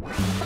you.